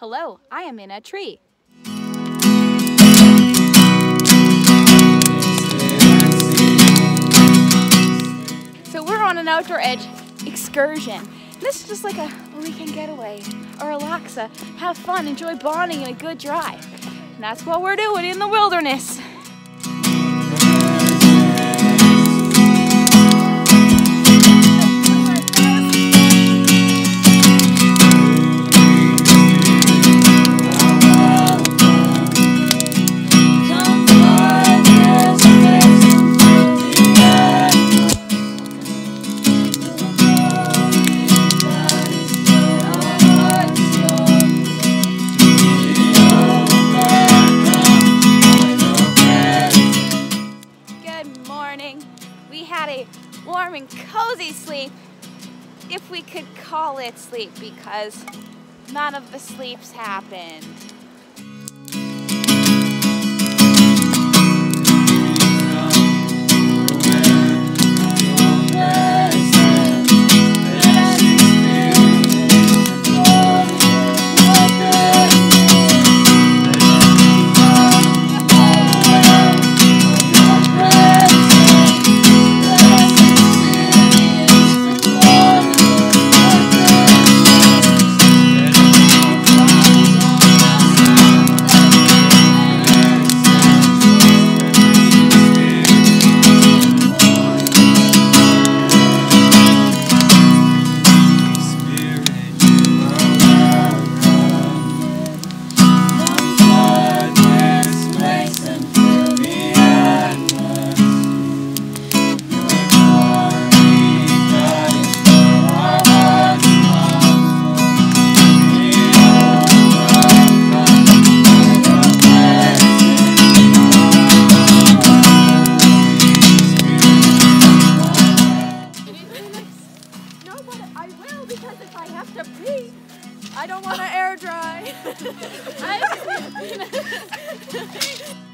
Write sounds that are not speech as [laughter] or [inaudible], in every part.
Hello, I am in a tree. So we're on an outdoor edge excursion. This is just like a weekend getaway, a relaxa, uh, have fun, enjoy bonding and a good drive. And that's what we're doing in the wilderness. Morning. We had a warm and cozy sleep, if we could call it sleep, because none of the sleeps happened. I don't want to air dry. I- [laughs] [laughs]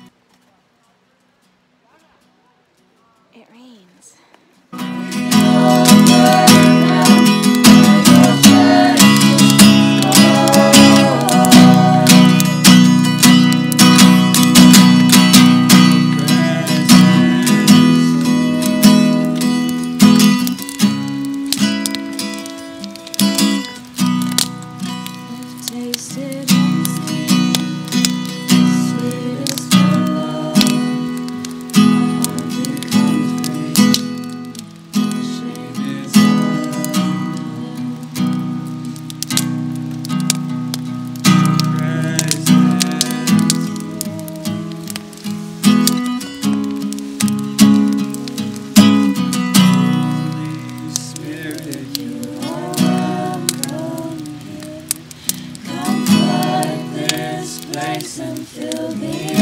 ranks and fill me